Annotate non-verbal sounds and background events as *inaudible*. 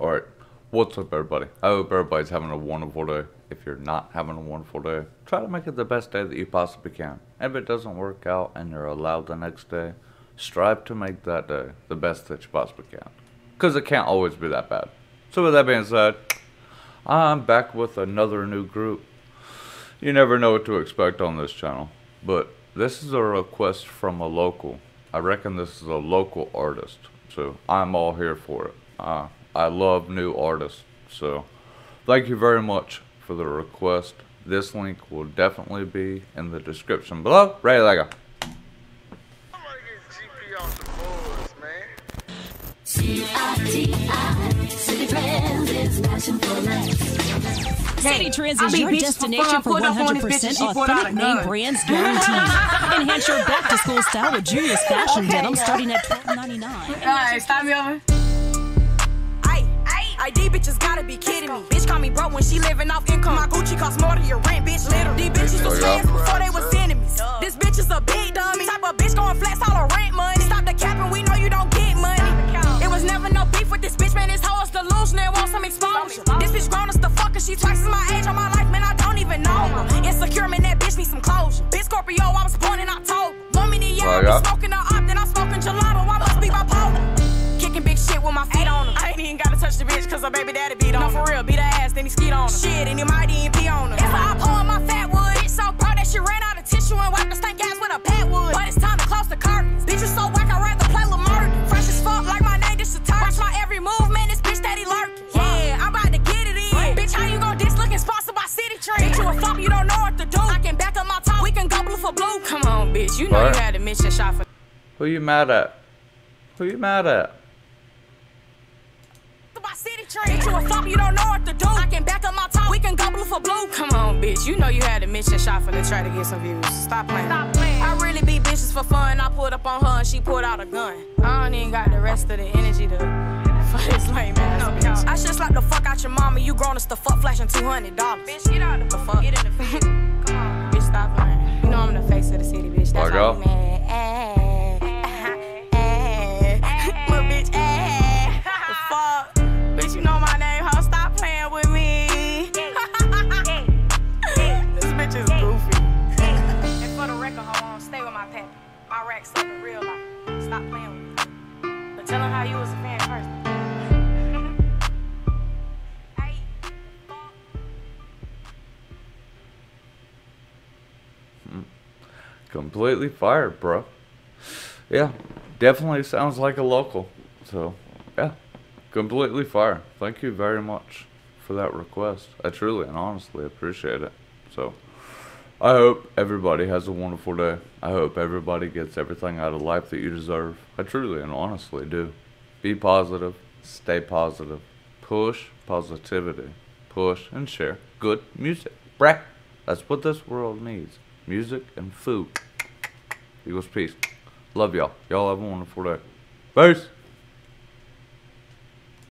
Alright, what's up everybody? I hope everybody's having a wonderful day. If you're not having a wonderful day, try to make it the best day that you possibly can. If it doesn't work out and you're allowed the next day, strive to make that day the best that you possibly can. Because it can't always be that bad. So with that being said, I'm back with another new group. You never know what to expect on this channel, but this is a request from a local. I reckon this is a local artist, so I'm all here for it. Uh, I love new artists. So thank you very much for the request. This link will definitely be in the description below. Ready to go. Citi Trends is your destination for 100% authentic name brands guaranteed. *laughs* Enhance your back to school style with Julius Fashion Denim starting at $12.99. Alright, stop me over. ID bitches gotta be kidding me. Bitch call me bro when she living off income. My Gucci cost more than your rent, bitch. Little. These bitches was friends before they was enemies. This bitch is a big dummy. Type of bitch going flex all her rent money. Stop the capping, we know you don't get money. It was never no beef with this bitch, man. This hoe is delusional, want some exposure. This bitch grown as the fuck, she twice as my age on my life, man. I don't even know her. Insecure, man, that bitch need some closure. Bitch Scorpio, I was born in October. Want me to yell, oh, smoking the op, then I'm smoking gelato. I must be bipolar. Kicking big shit with my feet on them. I ain't gotta touch the bitch, cause her baby daddy beat on No, for real, beat her ass, then he skied on her. Shit, and he might even pee on her. That's why I pull my fat wood. Bitch so broke that she ran out of tissue and wiped the stank ass with a pat wood. But it's time to close the curtains. Bitch, you so whack, I'd rather play with murder. Fresh as fuck, like my name, this a turn. Watch my every move, this bitch steady lurking. Yeah, I'm about to get it in. Bitch, how you gon' diss looking sponsored by Citi Trend? Bitch, you a fuck, you don't know what to do. I can back up my top, we can go blue for blue. Come on, bitch, you know what? you had a mission shot for. Who you mad at? Who you mad at? Bitch, you a flop, you don't know what to do. I can back up my top, we can go blue for blue. Come on, bitch, you know you had a mission shot for the try to get some views. Stop playing. Stop playing. I really be bitches for fun. I pulled up on her and she pulled out a gun. I don't even got the rest of the energy to *laughs* for this lame ass no, bitch. I should slap the fuck out your mama. You grown as the fuck flashing two hundred dollars. Bitch, get out of the fuck. Get in the *laughs* face. Come on, bitch, stop playing. You know I'm the face of the city, bitch. That's why you mad. Completely fired, bro. Yeah, definitely sounds like a local. So, yeah, completely fired. Thank you very much for that request. I truly and honestly appreciate it. So, I hope everybody has a wonderful day. I hope everybody gets everything out of life that you deserve. I truly and honestly do. Be positive, stay positive, push positivity, push and share good music. Brah. That's what this world needs music, and food. Eagles, peace. Love y'all. Y'all have a wonderful day. Peace.